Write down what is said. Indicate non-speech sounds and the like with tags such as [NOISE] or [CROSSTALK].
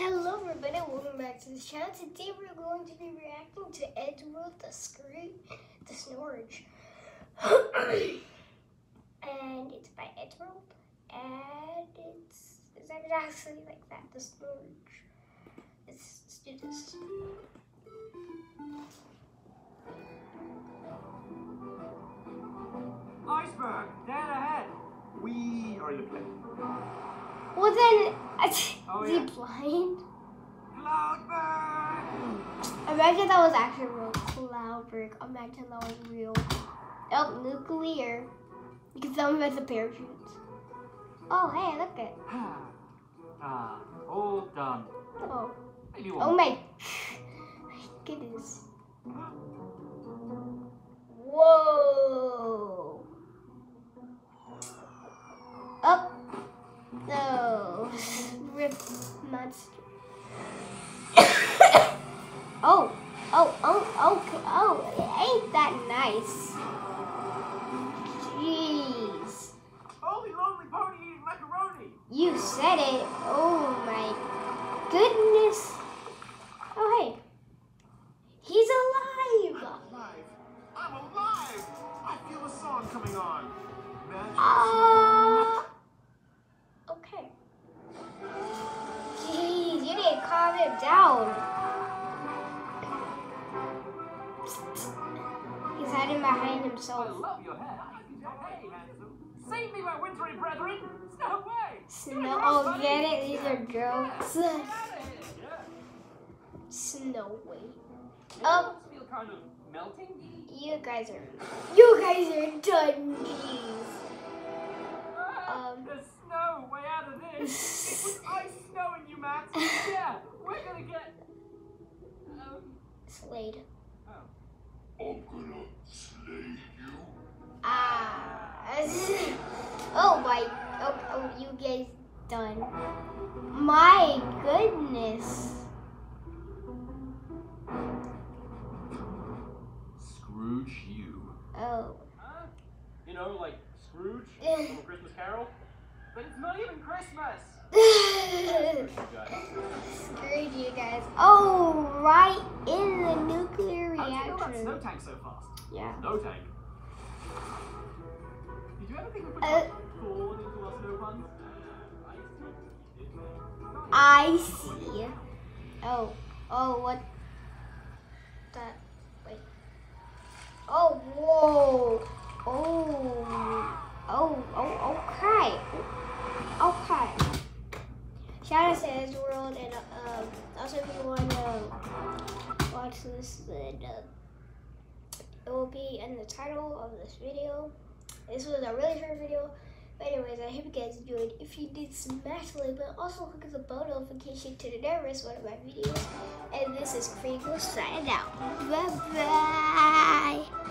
Hello everybody, and welcome back to the channel. Today we're going to be reacting to Eddsworld, the Screw, the Snorge. [COUGHS] and it's by Eddsworld, and it's, it's exactly like that, the Snorge. Let's, let's do this. Iceberg, dead ahead. We are in the plane. Well then, [LAUGHS] Oh, is yeah. he blind? Cloudberg! Imagine that was actually real Cloudberg. Imagine that was real. Oh, nuclear. Because can tell me about the parachutes. Oh, hey, look it. [SIGHS] ah, all done. Oh, oh my [SIGHS] goodness. [COUGHS] Rip monster. [COUGHS] oh. Oh, oh, okay. Oh, ain't that nice? Jeez. Holy lonely pony eating macaroni! You said it. Oh my goodness. Oh, hey. He's alive. alive! I'm alive! I feel a song coming on. You didn't calm him down. He's hiding behind himself. love your hair. Hey, handsome. Save me, my wintry brethren! Snow. Oh, get it? These are jokes. [LAUGHS] Get out of here! Yeah. Snow White. Oh. does feel kind of melting. You guys are. You guys are done. Yeah, we're gonna get. Um. Slade. Oh. I'm gonna slay you. Ah. oh my. Oh, oh, you guys done. My goodness. Scrooge you. Oh. Huh? You know, like Scrooge Yeah. from [LAUGHS] Christmas Carol? But it's not even Christmas. Screwed you guys. Oh, right in the nuclear How do you know that snow tank so fast? Yeah. Snow tank. Did you ever think of Uh, into our snow? I see. Oh. Oh, what? That. Wait. Oh, whoa. Oh. Oh, oh, okay. Okay. Shout out to Edge And um, also if you want to watch this, then uh, it will be in the title of this video. This was a really short video. But anyways, I hope you guys enjoyed. If you did, smash the like button. Also, click the bell notification to never miss one of my videos. And this is Cringles signing out. Bye bye.